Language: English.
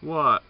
What?